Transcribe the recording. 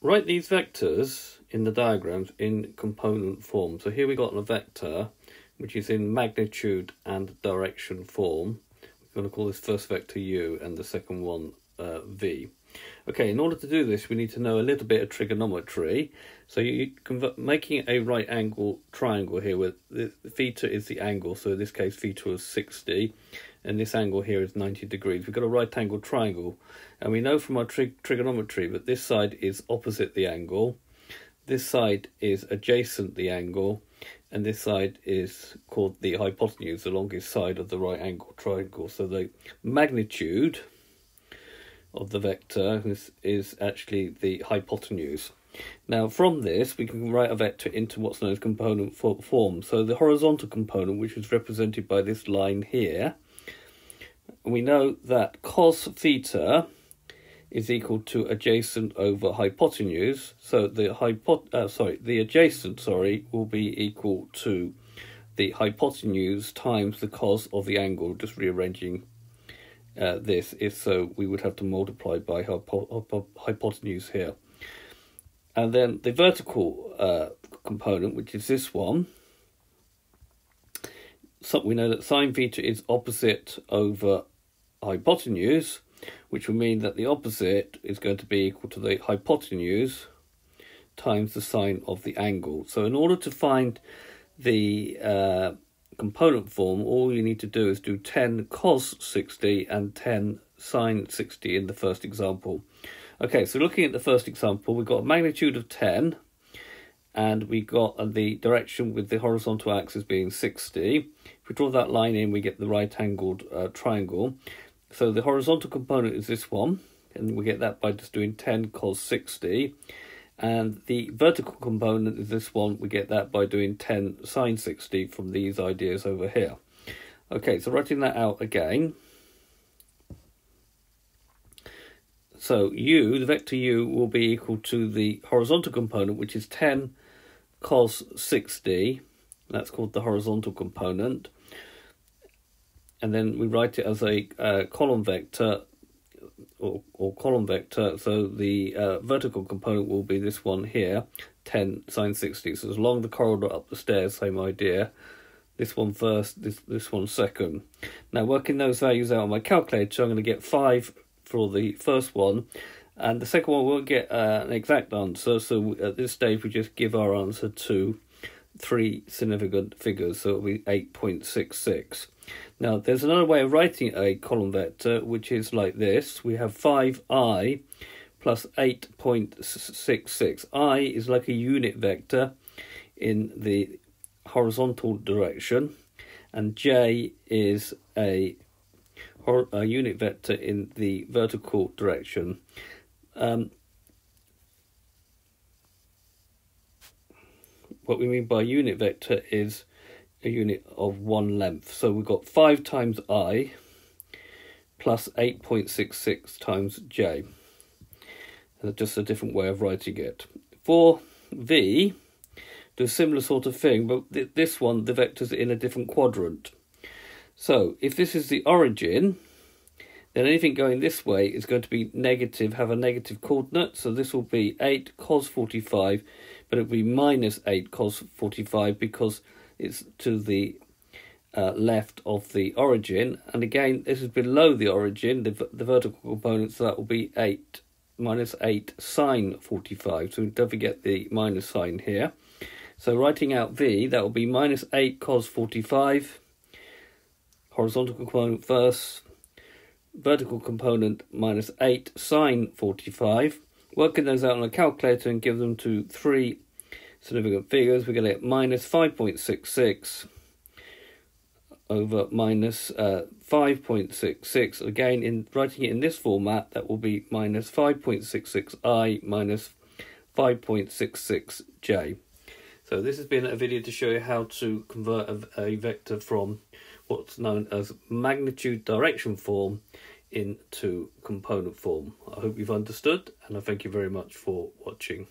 write these vectors in the diagrams in component form. So here we got a vector which is in magnitude and direction form. We're going to call this first vector u and the second one uh, v. Okay, in order to do this, we need to know a little bit of trigonometry. So you convert, making a right angle triangle here, where the theta is the angle, so in this case theta is 60, and this angle here is 90 degrees. We've got a right angle triangle, and we know from our trig trigonometry that this side is opposite the angle, this side is adjacent the angle, and this side is called the hypotenuse, the longest side of the right angle triangle. So the magnitude of the vector is, is actually the hypotenuse. Now from this we can write a vector into what's known as component form. So the horizontal component which is represented by this line here, we know that cos theta is equal to adjacent over hypotenuse. So the hypot uh, sorry, the adjacent sorry will be equal to the hypotenuse times the cos of the angle, just rearranging uh, this is so we would have to multiply by hypo hypotenuse here. And then the vertical uh, component, which is this one, so we know that sine theta is opposite over hypotenuse, which will mean that the opposite is going to be equal to the hypotenuse times the sine of the angle. So in order to find the uh, component form, all you need to do is do 10 cos 60 and 10 sine 60 in the first example. Okay, so looking at the first example, we've got a magnitude of 10, and we got the direction with the horizontal axis being 60. If we draw that line in, we get the right-angled uh, triangle. So the horizontal component is this one, and we get that by just doing 10 cos 60. And the vertical component is this one. We get that by doing 10 sine 60 from these ideas over here. Okay, so writing that out again. So u, the vector u, will be equal to the horizontal component, which is 10 cos 60. That's called the horizontal component. And then we write it as a uh, column vector or, or column vector. So the uh, vertical component will be this one here, 10 sine 60. So as along the corridor up the stairs, same idea. This one first, this, this one second. Now working those values out on my calculator, I'm going to get 5 for the first one. And the second one won't get uh, an exact answer. So at this stage, we just give our answer to three significant figures. So it'll be 8.66. Now, there's another way of writing a column vector, which is like this. We have 5i plus 8.66. i is like a unit vector in the horizontal direction, and j is a, a unit vector in the vertical direction. Um, what we mean by unit vector is a unit of one length. So we've got 5 times i plus 8.66 times j. That's just a different way of writing it. For v, do a similar sort of thing, but th this one, the vector's in a different quadrant. So if this is the origin, then anything going this way is going to be negative, have a negative coordinate. So this will be 8 cos 45, but it will be minus 8 cos 45 because it's to the uh, left of the origin. And again, this is below the origin, the, the vertical component, so that will be 8 minus 8 sine 45. So don't forget the minus sign here. So writing out V, that will be minus 8 cos 45. Horizontal component first. Vertical component minus 8 sine 45. Working those out on a calculator and give them to 3 significant figures, we're going to get minus 5.66 over minus, uh, 5.66. Again, in writing it in this format, that will be minus 5.66i minus 5.66j. So this has been a video to show you how to convert a, a vector from what's known as magnitude direction form into component form. I hope you've understood and I thank you very much for watching.